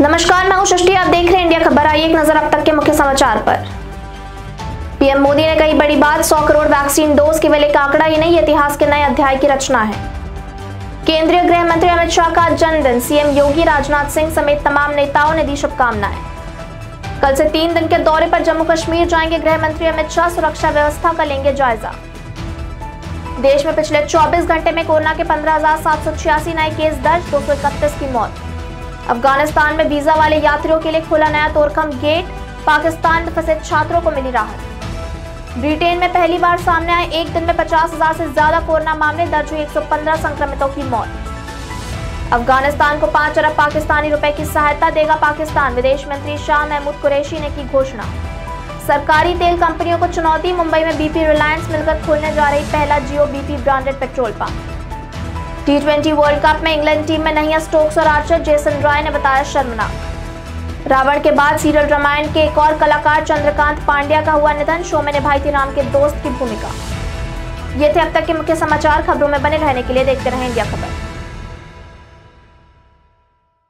नमस्कार, मैं हूँ सृष्टि आप देख रहे हैं इंडिया खबर। आई एक नज़र अब तक के मुख्य समाचार पर। पीएम मोदी ने कही बड़ी बात 100 करोड़ वैक्सीन डोज केवल एक आंकड़ा ही नहीं, इतिहास के नए अध्याय की रचना है। केंद्रीय गृह मंत्री अमित शाह का जन्मदिन। सीएम योगी राजनाथ सिंह समेत तमाम नेताओं ने दी शुभकामनाएँ। कल से तीन दिन के दौरे पर जम्मू कश्मीर जाएँगे गृह मंत्री अमित शाह। सुरक्षा व्यवस्था का लेंगे जायजा। देश में पिछले 24 घंटे में कोरोना के पंद्रह नए केस दर्ज, दो सौ इकतीस की मौत। अफ़गानिस्तान में वीज़ा वाले यात्रियों के लिए खुला नया तोरखम गेट। पाकिस्तान में फंसे छात्रों को मिली राहत। ब्रिटेन में पहली बार सामने आए एक दिन में पचास हज़ार से ज़्यादा कोरोना मामले, दर्ज हुए 115 संक्रमितों की मौत। अफ़गानिस्तान को पाँच अरब पाकिस्तानी रुपए की सहायता देगा पाकिस्तान। विदेश मंत्री शाह महमूद कुरैशी ने की घोषणा। सरकारी तेल कंपनियों को चुनौती, मुंबई में बीपी रिलायंस मिलकर खोलने जा रही पहला Jio BP branded petrol pump. T twenty world cup में इंग्लैंड टीम में नहीं स्टोक्स और आर्चर जेसन रॉय ने बताया शर्मना रावण के बाद सीरियल रामायण के एक और कलाकार चंद्रकांत पांड्या का हुआ निधन, शो में निभाई थी राम के दोस्त की भूमिका। ये थे अब तक के मुख्य समाचार, खबरों में बने रहने के लिए देखते रहे इंडिया खबर।